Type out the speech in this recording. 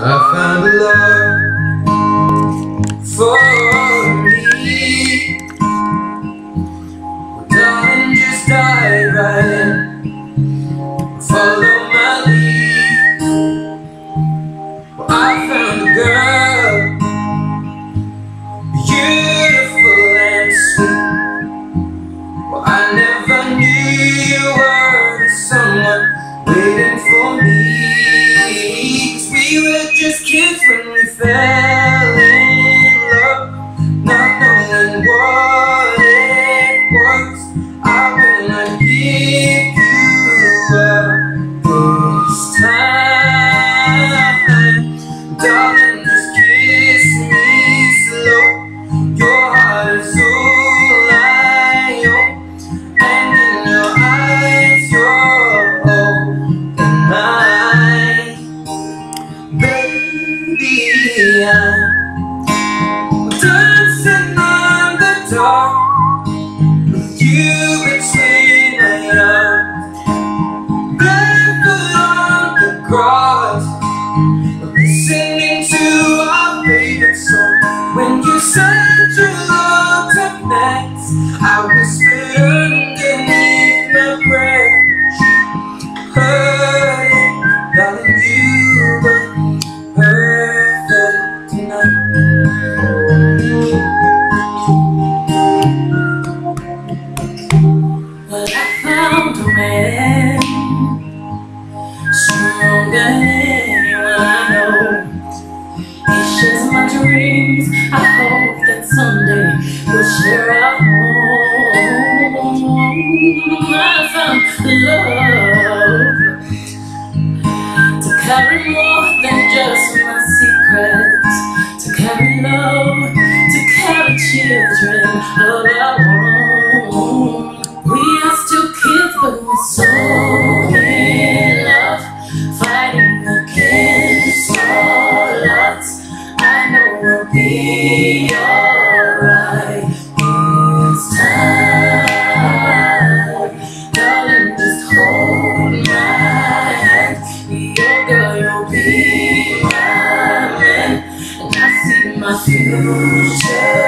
I found a love for you sent your love. I whispered underneath my breath. You heard it, darling, you were perfect tonight. But I found a man stronger than shares my dreams. I hope that someday we'll share our home. Some love to carry more than just my secrets. To carry love, to carry children of our own. my future.